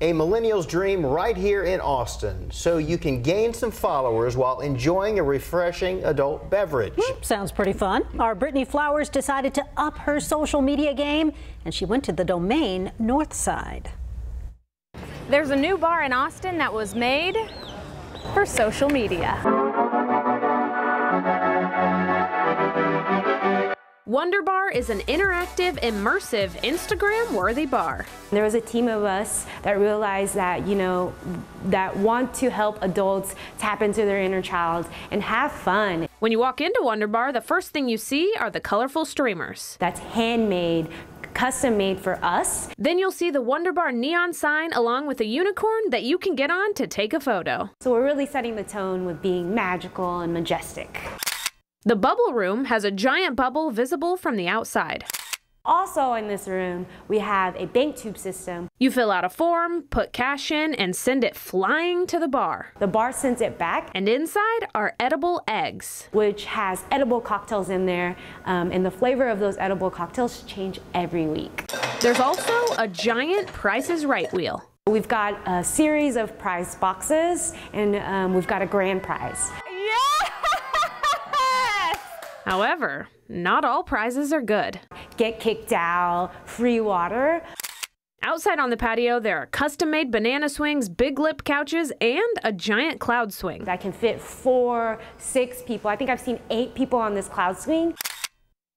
A millennial's dream right here in Austin, so you can gain some followers while enjoying a refreshing adult beverage. Hmm, sounds pretty fun. Our Brittany Flowers decided to up her social media game, and she went to the Domain Northside. There's a new bar in Austin that was made for social media. Wonder Bar is an interactive, immersive, Instagram-worthy bar. There was a team of us that realized that, you know, that want to help adults tap into their inner child and have fun. When you walk into Wonder Bar, the first thing you see are the colorful streamers. That's handmade, custom made for us. Then you'll see the Wonder Bar neon sign along with a unicorn that you can get on to take a photo. So we're really setting the tone with being magical and majestic. The bubble room has a giant bubble visible from the outside. Also in this room, we have a bank tube system. You fill out a form, put cash in, and send it flying to the bar. The bar sends it back. And inside are edible eggs. Which has edible cocktails in there, um, and the flavor of those edible cocktails change every week. There's also a giant Price is Right wheel. We've got a series of prize boxes, and um, we've got a grand prize. However, not all prizes are good. Get kicked out, free water. Outside on the patio, there are custom made banana swings, big lip couches, and a giant cloud swing. That can fit four, six people. I think I've seen eight people on this cloud swing.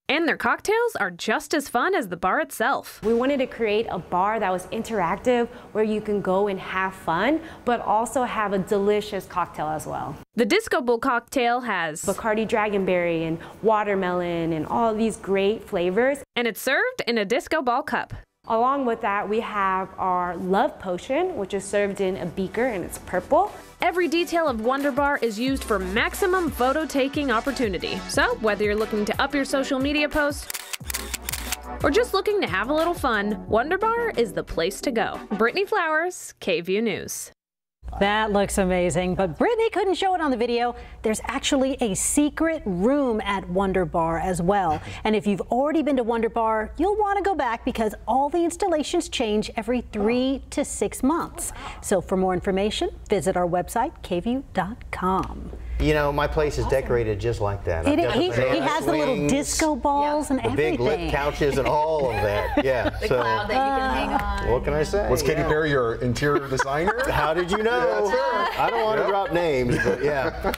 And their cocktails are just as fun as the bar itself. We wanted to create a bar that was interactive where you can go and have fun, but also have a delicious cocktail as well. The Disco Bowl cocktail has Bacardi Dragonberry and watermelon and all these great flavors. And it's served in a disco ball cup. Along with that, we have our Love Potion, which is served in a beaker and it's purple. Every detail of Wonder Bar is used for maximum photo taking opportunity. So, whether you're looking to up your social media posts or just looking to have a little fun, Wonder Bar is the place to go. Brittany Flowers, KVUE News. That looks amazing, but Brittany couldn't show it on the video. There's actually a secret room at Wonder Bar as well. And if you've already been to Wonder Bar, you'll want to go back because all the installations change every three to six months. Oh, so for more information, visit our website, kvue.com. You know, my place is decorated just like that. It, he, he, has the little disco balls yeah. and the everything. The big lip couches and all of that. Yeah. the so, cloud that you can uh, hang on. What can I say? Was Katy Perry your interior designer? How did you know? Yeah, I don't want to drop names, but yeah.